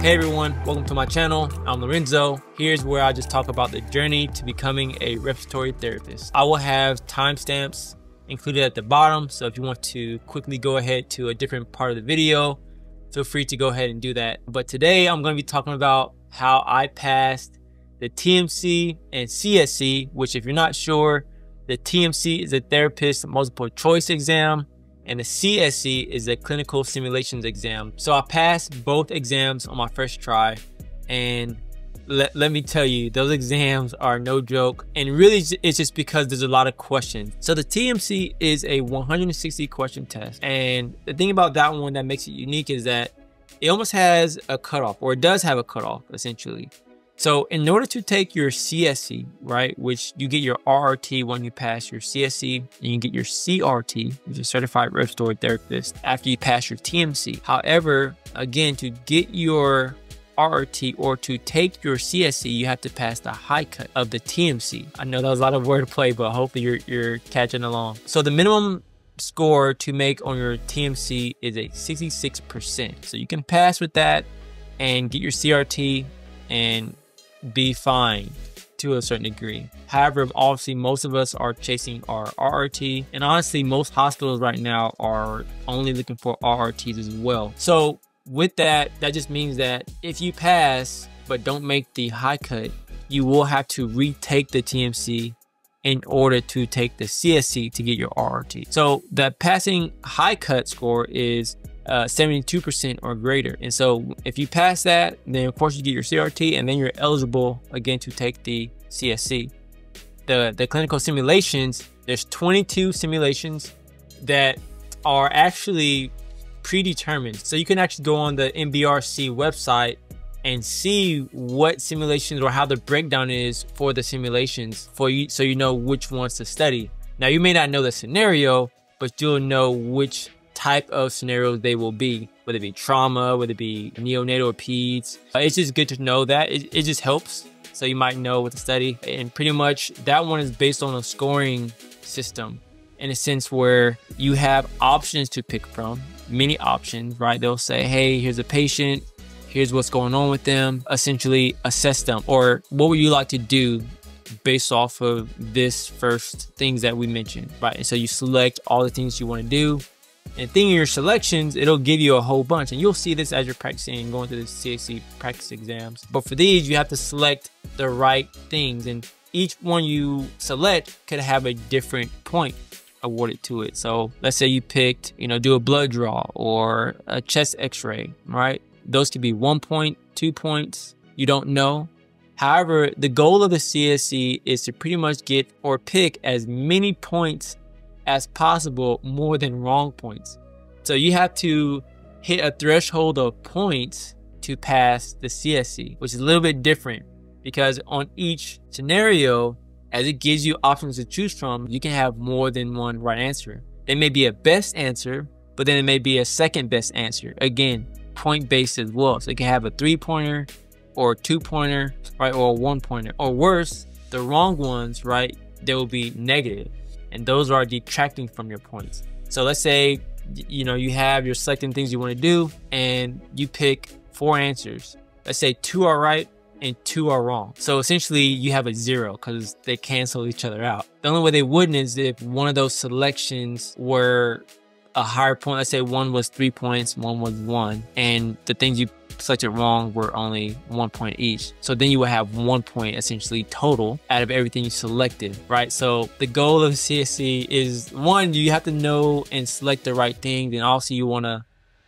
Hey everyone, welcome to my channel. I'm Lorenzo. Here's where I just talk about the journey to becoming a respiratory therapist. I will have timestamps included at the bottom, so if you want to quickly go ahead to a different part of the video, feel free to go ahead and do that. But today I'm going to be talking about how I passed the TMC and CSE, which if you're not sure, the TMC is a therapist multiple choice exam and the CSE is a clinical simulations exam. So I passed both exams on my first try and let, let me tell you, those exams are no joke. And really it's just because there's a lot of questions. So the TMC is a 160 question test. And the thing about that one that makes it unique is that it almost has a cutoff or it does have a cutoff essentially. So in order to take your CSE, right, which you get your RRT when you pass your CSE, and you get your CRT, which is Certified Respiratory Therapist, after you pass your TMC. However, again, to get your RRT or to take your CSE, you have to pass the high cut of the TMC. I know that was a lot of wordplay, but hopefully you're, you're catching along. So the minimum score to make on your TMC is a 66%. So you can pass with that and get your CRT and be fine to a certain degree. However, obviously most of us are chasing our RRT and honestly most hospitals right now are only looking for RRTs as well. So with that, that just means that if you pass but don't make the high cut, you will have to retake the TMC in order to take the CSE to get your RRT. So the passing high cut score is uh, 72% or greater. And so if you pass that, then of course you get your CRT and then you're eligible again to take the CSE. The, the clinical simulations, there's 22 simulations that are actually predetermined. So you can actually go on the NBRC website and see what simulations or how the breakdown is for the simulations for you so you know which ones to study. Now you may not know the scenario, but you'll know which type of scenarios they will be, whether it be trauma, whether it be neonatal or peds. Uh, it's just good to know that. It, it just helps. So you might know what to study. And pretty much that one is based on a scoring system in a sense where you have options to pick from, many options, right? They'll say, hey, here's a patient, here's what's going on with them, essentially assess them. Or what would you like to do based off of this first things that we mentioned, right? And so you select all the things you want to do. And thing in your selections, it'll give you a whole bunch. And you'll see this as you're practicing going through the CSE practice exams. But for these, you have to select the right things. And each one you select could have a different point awarded to it. So let's say you picked, you know, do a blood draw or a chest x-ray, right? Those could be one point, two points, you don't know. However, the goal of the CSE is to pretty much get or pick as many points as possible more than wrong points. So you have to hit a threshold of points to pass the CSE, which is a little bit different because on each scenario, as it gives you options to choose from, you can have more than one right answer. There may be a best answer, but then it may be a second best answer. Again, point based as well. So you can have a three pointer or two pointer, right? Or a one pointer. Or worse, the wrong ones, right? They will be negative and those are detracting from your points. So let's say, you know, you have your selecting things you want to do and you pick four answers. Let's say two are right and two are wrong. So essentially you have a zero because they cancel each other out. The only way they wouldn't is if one of those selections were a higher point. Let's say one was three points, one was one. And the things you selected wrong were only one point each. So then you would have one point essentially total out of everything you selected, right? So the goal of CSE is one, you have to know and select the right thing. Then also you want to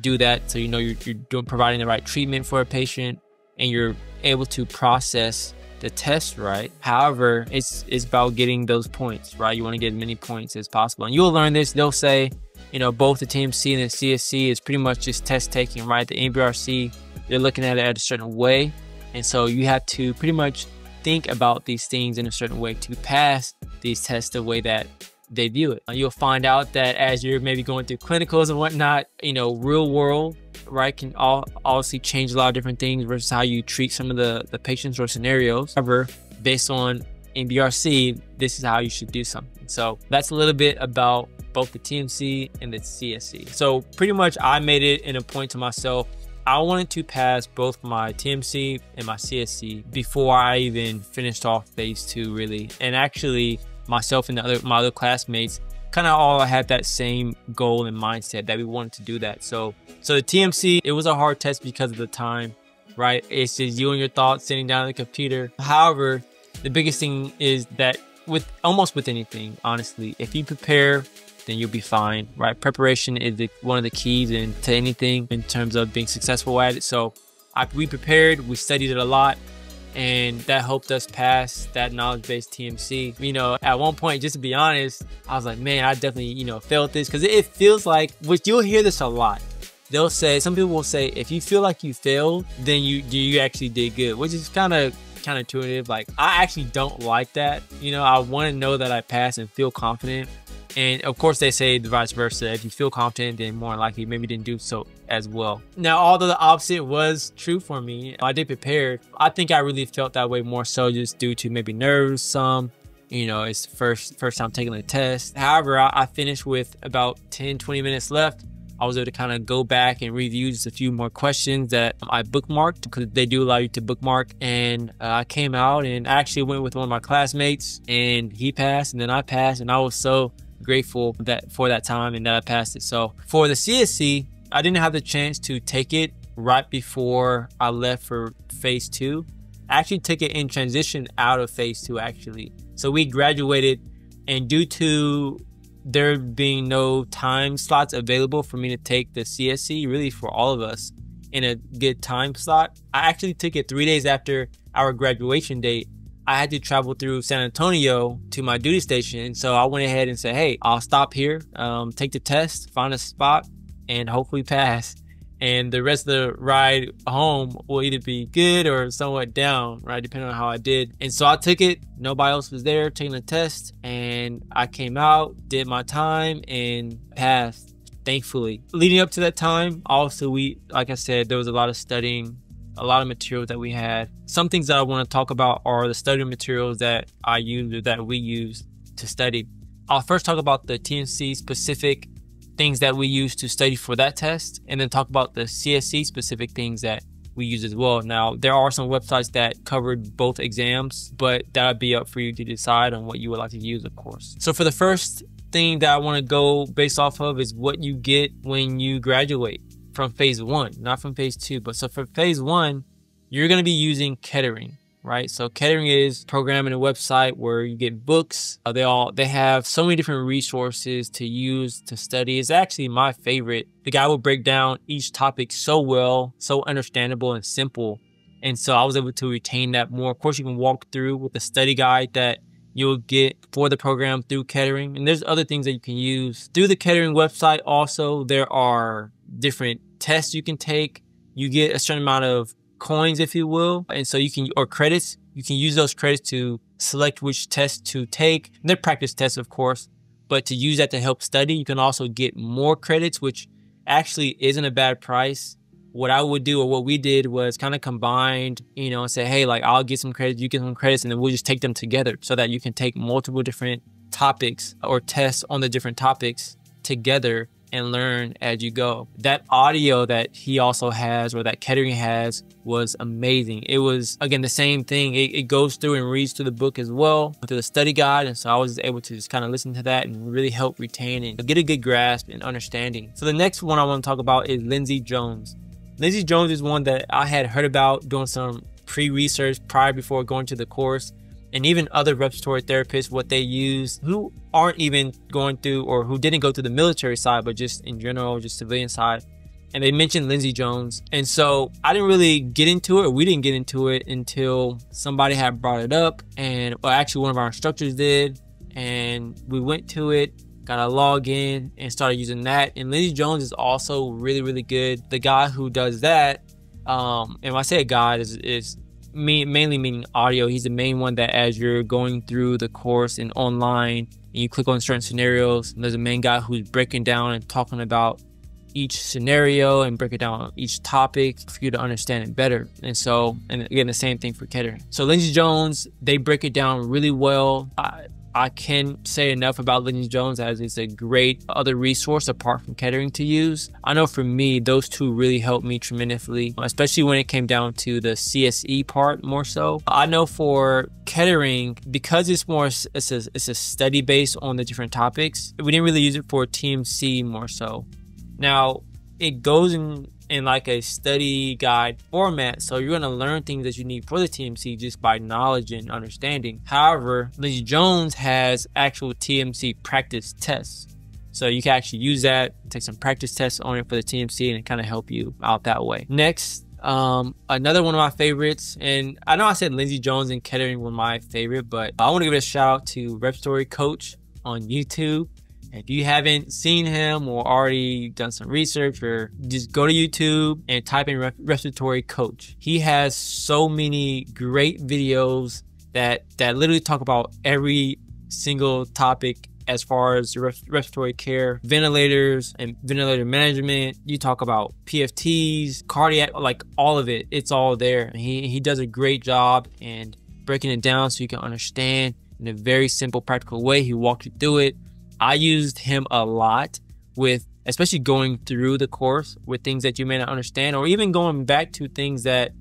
do that so you know you're, you're doing providing the right treatment for a patient and you're able to process the test right. However, it's it's about getting those points, right? You want to get as many points as possible. And you'll learn this. They'll say, you know, both the TMC and the CSE is pretty much just test taking, right? The NBRC they're looking at it at a certain way. And so you have to pretty much think about these things in a certain way to pass these tests the way that they view it. You'll find out that as you're maybe going through clinicals and whatnot, you know, real world, right, can all obviously change a lot of different things versus how you treat some of the, the patients or scenarios. However, based on NBRC, this is how you should do something. So that's a little bit about both the TMC and the CSE. So pretty much I made it in a point to myself I wanted to pass both my TMC and my CSE before I even finished off phase two, really. And actually, myself and the other my other classmates kind of all had that same goal and mindset that we wanted to do that. So, so the TMC, it was a hard test because of the time, right? It's just you and your thoughts sitting down at the computer. However, the biggest thing is that with almost with anything, honestly, if you prepare, then you'll be fine, right? Preparation is the, one of the keys into anything in terms of being successful at it. So I, we prepared, we studied it a lot, and that helped us pass that knowledge-based TMC. You know, at one point, just to be honest, I was like, man, I definitely, you know, failed this because it feels like, which you'll hear this a lot. They'll say, some people will say, if you feel like you failed, then you do you actually did good, which is kind of counterintuitive. Like, I actually don't like that. You know, I want to know that I passed and feel confident. And of course, they say the vice versa. If you feel confident, then more likely maybe didn't do so as well. Now, although the opposite was true for me, I did prepare. I think I really felt that way more so just due to maybe nerves, some, you know, it's first first time taking the test. However, I, I finished with about 10, 20 minutes left. I was able to kind of go back and review just a few more questions that I bookmarked because they do allow you to bookmark. And uh, I came out and actually went with one of my classmates and he passed and then I passed and I was so grateful that for that time and that I passed it. So for the CSE, I didn't have the chance to take it right before I left for phase two. I actually took it in transition out of phase two actually. So we graduated and due to there being no time slots available for me to take the CSE, really for all of us in a good time slot, I actually took it three days after our graduation date I had to travel through San Antonio to my duty station. So I went ahead and said, hey, I'll stop here, um, take the test, find a spot, and hopefully pass. And the rest of the ride home will either be good or somewhat down, right? Depending on how I did. And so I took it. Nobody else was there taking the test. And I came out, did my time, and passed thankfully. Leading up to that time, also we, like I said, there was a lot of studying, a lot of material that we had. Some things that I want to talk about are the study materials that I use or that we use to study. I'll first talk about the TMC specific things that we use to study for that test, and then talk about the CSE specific things that we use as well. Now, there are some websites that covered both exams, but that would be up for you to decide on what you would like to use, of course. So for the first thing that I want to go based off of is what you get when you graduate from phase one, not from phase two. But so for phase one, you're going to be using Kettering, right? So Kettering is programming a website where you get books. Uh, they all they have so many different resources to use to study. It's actually my favorite. The guy will break down each topic so well, so understandable and simple. And so I was able to retain that more. Of course, you can walk through with the study guide that you'll get for the program through Kettering. And there's other things that you can use through the Kettering website. Also, there are different tests you can take. You get a certain amount of coins, if you will. And so you can, or credits, you can use those credits to select which test to take. And they're practice tests, of course, but to use that to help study, you can also get more credits, which actually isn't a bad price. What I would do or what we did was kind of combined, you know, and say, hey, like I'll get some credits, you get some credits, and then we'll just take them together so that you can take multiple different topics or tests on the different topics together and learn as you go. That audio that he also has or that Kettering has was amazing. It was, again, the same thing. It, it, goes through and reads through the book as well, through the study guide. And so I was able to just kind of listen to that and really help retain and get a good grasp and understanding. So the next one I want to talk about is Lindsey Jones. Lindsey Jones is one that I had heard about doing some pre-research prior before going to the course and even other respiratory therapists what they use who aren't even going through or who didn't go through the military side but just in general just civilian side. And they mentioned Lindsey Jones. And so I didn't really get into it. We didn't get into it until somebody had brought it up and well actually one of our instructors did. And we went to it got a log in and started using that. And Lindsey Jones is also really really good. The guy who does that um and when I say a guy is is mainly meaning audio. He's the main one that as you're going through the course and online and you click on certain scenarios, there's a main guy who's breaking down and talking about each scenario and breaking down each topic for you to understand it better. And so, and again, the same thing for Kettering. So Lindsey Jones, they break it down really well. I, I can say enough about Lindsey Jones as it's a great other resource apart from Kettering to use. I know for me, those two really helped me tremendously, especially when it came down to the CSE part more so. I know for Kettering, because it's more, it's a, it's a study based on the different topics, we didn't really use it for TMC more so. Now, it goes in in like a study guide format. So you're gonna learn things that you need for the TMC just by knowledge and understanding. However, Lindsey Jones has actual TMC practice tests. So you can actually use that, take some practice tests on it for the TMC and kind of help you out that way. Next, um, another one of my favorites, and I know I said Lindsey Jones and Kettering were my favorite, but I want to give a shout out to Respiratory Coach on YouTube. If you haven't seen him or already done some research or just go to YouTube and type in respiratory coach. He has so many great videos that that literally talk about every single topic as far as respiratory care, ventilators and ventilator management. You talk about PFTs, cardiac, like all of it. It's all there. He he does a great job and breaking it down so you can understand in a very simple, practical way. He walks you through it. I used him a lot with especially going through the course with things that you may not understand or even going back to things that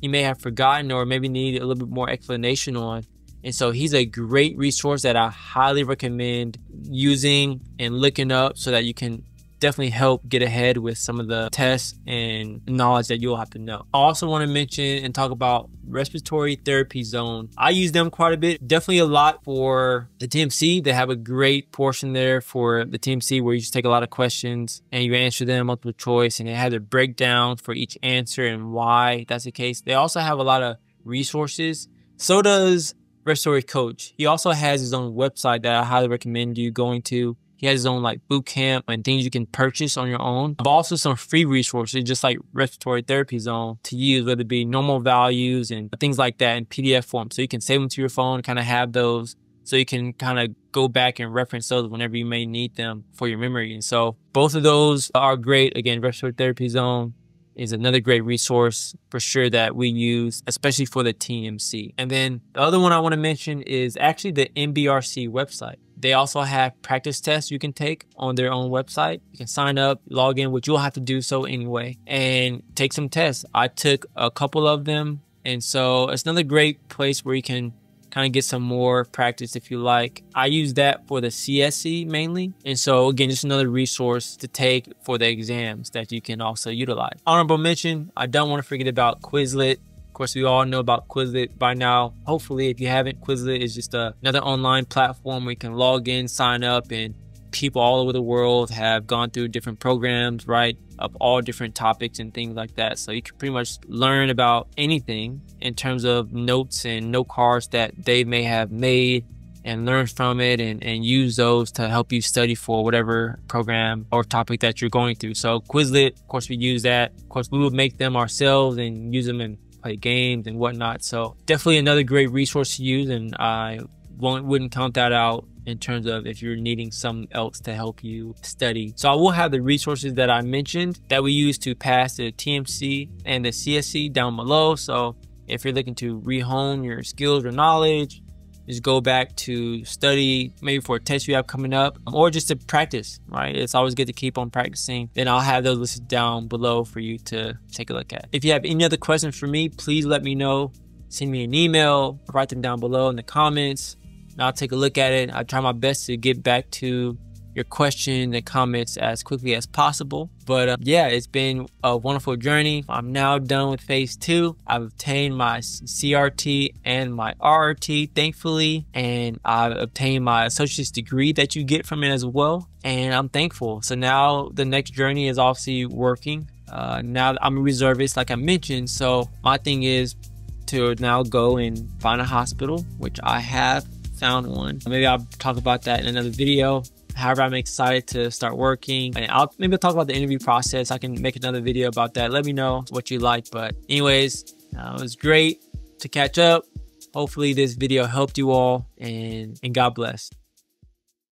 you may have forgotten or maybe need a little bit more explanation on. And so he's a great resource that I highly recommend using and looking up so that you can definitely help get ahead with some of the tests and knowledge that you'll have to know. I also want to mention and talk about respiratory therapy zone. I use them quite a bit, definitely a lot for the TMC. They have a great portion there for the TMC where you just take a lot of questions and you answer them multiple choice and they have a breakdown for each answer and why that's the case. They also have a lot of resources. So does Respiratory Coach. He also has his own website that I highly recommend you going to. He has his own like boot camp and things you can purchase on your own. But also some free resources, just like respiratory therapy zone to use, whether it be normal values and things like that in PDF form. So you can save them to your phone, kind of have those so you can kind of go back and reference those whenever you may need them for your memory. And so both of those are great. Again, respiratory therapy zone is another great resource for sure that we use, especially for the TMC. And then the other one I want to mention is actually the NBRC website. They also have practice tests you can take on their own website. You can sign up, log in, which you'll have to do so anyway, and take some tests. I took a couple of them. And so it's another great place where you can kind of get some more practice if you like. I use that for the CSE mainly. And so again, just another resource to take for the exams that you can also utilize. Honorable mention, I don't want to forget about Quizlet. Course, we all know about Quizlet by now. Hopefully, if you haven't, Quizlet is just a, another online platform where you can log in, sign up, and people all over the world have gone through different programs, right, of all different topics and things like that. So you can pretty much learn about anything in terms of notes and note cards that they may have made and learn from it and, and use those to help you study for whatever program or topic that you're going through. So Quizlet, of course, we use that. Of course, we would make them ourselves and use them in play games and whatnot. So definitely another great resource to use, and I won't, wouldn't count that out in terms of if you're needing something else to help you study. So I will have the resources that I mentioned that we use to pass the TMC and the CSE down below. So if you're looking to rehome your skills or knowledge, just go back to study maybe for a test you have coming up or just to practice, right? It's always good to keep on practicing. Then I'll have those listed down below for you to take a look at. If you have any other questions for me, please let me know. Send me an email, write them down below in the comments. And I'll take a look at it. I try my best to get back to your question and comments as quickly as possible. But uh, yeah, it's been a wonderful journey. I'm now done with phase two. I've obtained my CRT and my RRT, thankfully, and I've obtained my associate's degree that you get from it as well. And I'm thankful. So now the next journey is obviously working. Uh, now I'm a reservist, like I mentioned. So my thing is to now go and find a hospital, which I have found one. Maybe I'll talk about that in another video. However, I'm excited to start working and I'll maybe talk about the interview process. I can make another video about that. Let me know what you like. But anyways, uh, it was great to catch up. Hopefully this video helped you all and, and God bless.